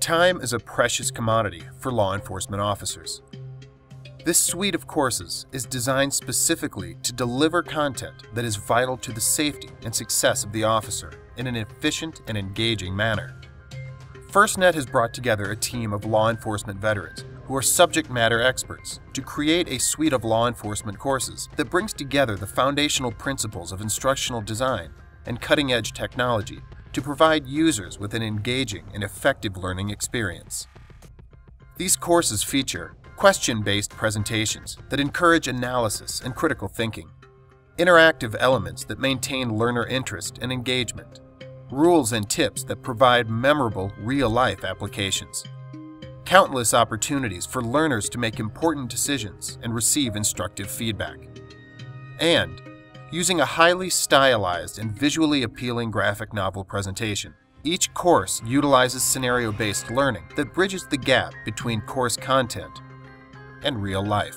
Time is a precious commodity for law enforcement officers. This suite of courses is designed specifically to deliver content that is vital to the safety and success of the officer in an efficient and engaging manner. FirstNet has brought together a team of law enforcement veterans who are subject matter experts to create a suite of law enforcement courses that brings together the foundational principles of instructional design and cutting edge technology to provide users with an engaging and effective learning experience. These courses feature question based presentations that encourage analysis and critical thinking, interactive elements that maintain learner interest and engagement, rules and tips that provide memorable real life applications, countless opportunities for learners to make important decisions and receive instructive feedback, and using a highly stylized and visually appealing graphic novel presentation. Each course utilizes scenario based learning that bridges the gap between course content and real life.